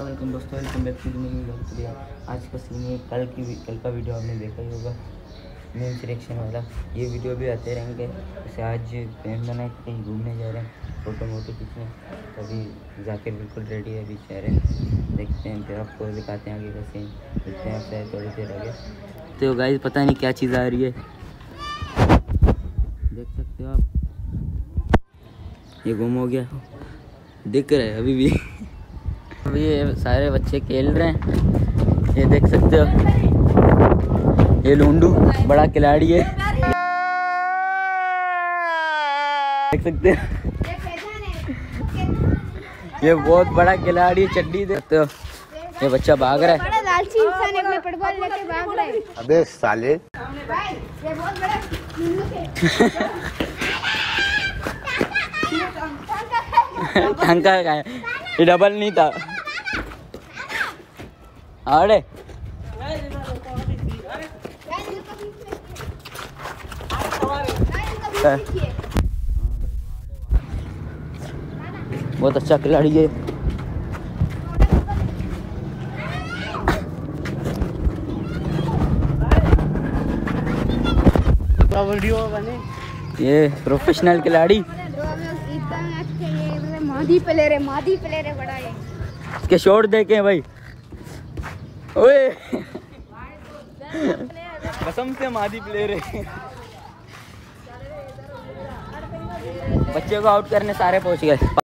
Welcome दोस्तों, welcome back to vlog तो भैया, आज का सीन है, कल की कल का वीडियो आपने देखा ही होगा। मेन सिलेक्शन वाला। ये वीडियो भी आते रहेंगे। जैसे आज प्लान बना है कहीं घूमने जा रहे हैं। फ़ोटो वोटो खींचने। अभी जाकर बिल्कुल रेडी है अभी चेहरे। देखते हैं, फिर आपको दिखाते हैं आगे का सीन देखते हैं आपसे थोड़ी देर आगे। तो गाइस पता नहीं क्या चीज़ आ रही है। देख सकते हो आप। ये गुम हो गया। दिख रहा है अभी भी। अभी ये सारे बच्चे खेल रहे हैं। ये देख सकते हो। ये लूडू बड़ा खिलाड़ी है। देख सकते हो। ये बहुत बड़ा खिलाड़ी है चड्डी देख सकते हो। ये बच्चा भाग रहा है। लालची इंसान एक फुटबॉल लेके भाग रहा है। अबे साले। भाई ये बहुत बड़ा टंका का है। ये डबल नहीं था। अरे। बहुत अच्छा खिलाड़ी है। ये प्रोफेशनल खिलाड़ी। इसके शॉट देखे भाई। ओए। कसम से मादी प्लेयर है। बच्चे को आउट करने सारे पहुँच गए।